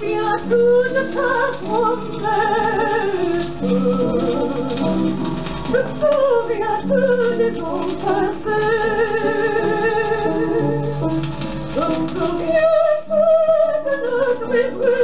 mir gute und Hilfe. Du mir gute und Hilfe. Du mir gute.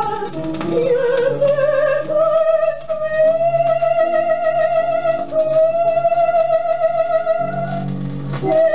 Yeah.